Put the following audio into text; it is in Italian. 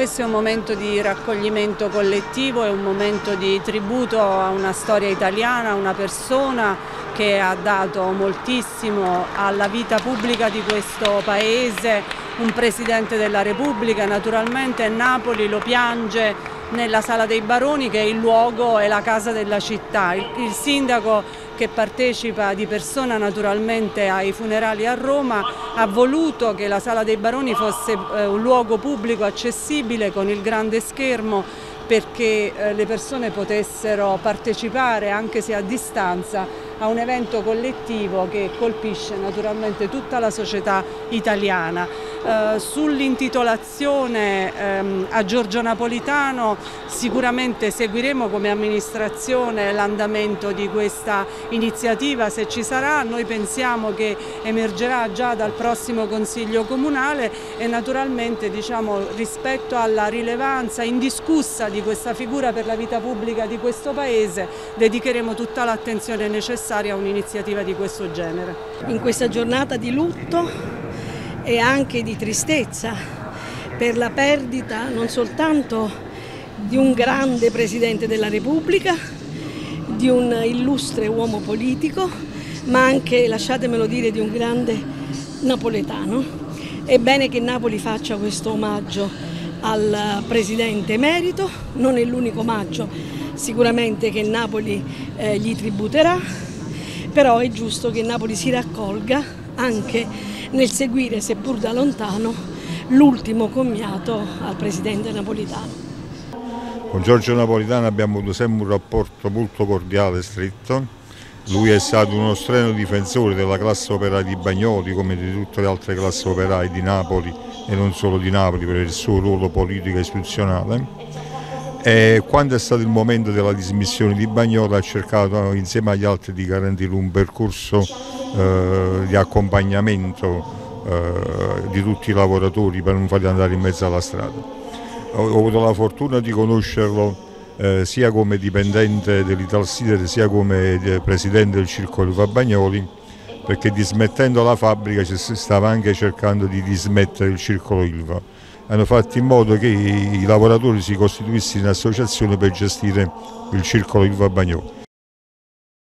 Questo è un momento di raccoglimento collettivo, è un momento di tributo a una storia italiana, a una persona che ha dato moltissimo alla vita pubblica di questo Paese, un Presidente della Repubblica, naturalmente Napoli lo piange nella Sala dei Baroni che è il luogo e la casa della città. Il, sindaco che partecipa di persona naturalmente ai funerali a Roma ha voluto che la Sala dei Baroni fosse eh, un luogo pubblico accessibile con il grande schermo perché eh, le persone potessero partecipare anche se a distanza a un evento collettivo che colpisce naturalmente tutta la società italiana. Eh, Sull'intitolazione ehm, a Giorgio Napolitano sicuramente seguiremo come amministrazione l'andamento di questa iniziativa se ci sarà, noi pensiamo che emergerà già dal prossimo Consiglio Comunale e naturalmente diciamo, rispetto alla rilevanza indiscussa di questa figura per la vita pubblica di questo Paese dedicheremo tutta l'attenzione necessaria a un'iniziativa di questo genere. In questa giornata di lutto e anche di tristezza per la perdita non soltanto di un grande Presidente della Repubblica, di un illustre uomo politico, ma anche, lasciatemelo dire, di un grande napoletano. È bene che Napoli faccia questo omaggio al Presidente emerito, non è l'unico omaggio sicuramente che Napoli eh, gli tributerà, però è giusto che Napoli si raccolga anche nel seguire, seppur da lontano, l'ultimo commiato al presidente napolitano. Con Giorgio Napolitano abbiamo avuto sempre un rapporto molto cordiale e stretto. Lui è stato uno streno difensore della classe operaia di Bagnoli come di tutte le altre classi operaie di Napoli e non solo di Napoli per il suo ruolo politico e istituzionale. E quando è stato il momento della dismissione di Bagnoli ha cercato insieme agli altri di garantire un percorso eh, di accompagnamento eh, di tutti i lavoratori per non farli andare in mezzo alla strada. Ho, ho avuto la fortuna di conoscerlo eh, sia come dipendente dell'Italsider sia come eh, presidente del Circolo Fabagnoli perché dismettendo la fabbrica si stava anche cercando di dismettere il circolo Ilva. Hanno fatto in modo che i, lavoratori si costituissero in associazione per gestire il circolo Ilva Bagnoli.